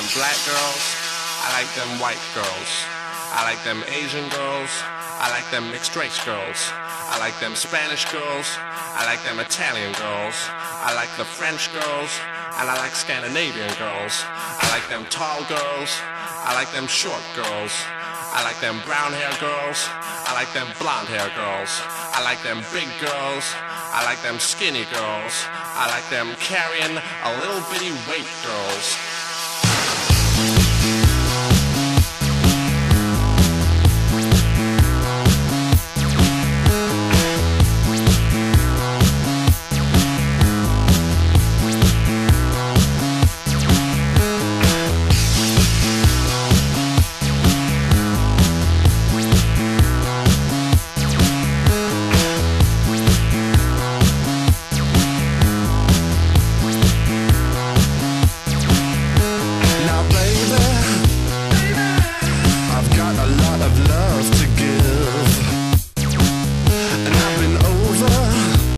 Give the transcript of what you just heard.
them black girls. I like them white girls. I like them Asian girls. I like them mixed race girls. I like them Spanish girls. I like them Italian girls. I like the French girls. And I like Scandinavian girls. I like them tall girls. I like them short girls. I like them brown hair girls. I like them blonde hair girls. I like them big girls. I like them skinny girls. I like them carrying a little bitty weight girls.